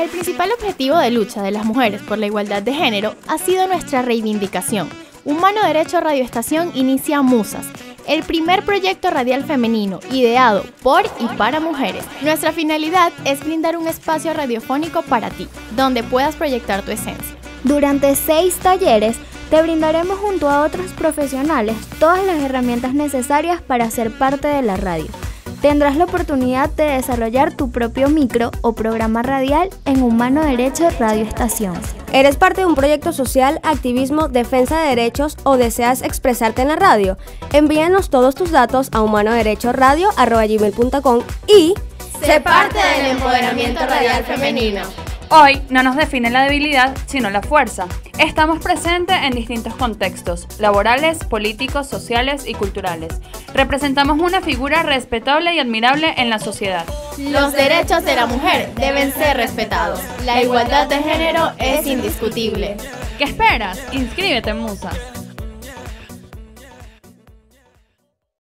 El principal objetivo de lucha de las mujeres por la igualdad de género ha sido nuestra reivindicación. Humano Derecho Radio Estación inicia Musas, el primer proyecto radial femenino ideado por y para mujeres. Nuestra finalidad es brindar un espacio radiofónico para ti, donde puedas proyectar tu esencia. Durante seis talleres, te brindaremos junto a otros profesionales todas las herramientas necesarias para ser parte de la radio tendrás la oportunidad de desarrollar tu propio micro o programa radial en Humano Derecho Radio Estación. ¿Eres parte de un proyecto social, activismo, defensa de derechos o deseas expresarte en la radio? Envíanos todos tus datos a humanoderechoradio.com y sé parte del empoderamiento radial femenino. Hoy no nos define la debilidad, sino la fuerza. Estamos presentes en distintos contextos, laborales, políticos, sociales y culturales. Representamos una figura respetable y admirable en la sociedad. Los derechos de la mujer deben ser respetados. La igualdad de género es indiscutible. ¿Qué esperas? Inscríbete en Musas.